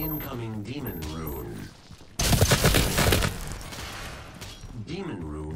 Incoming demon rune. Demon rune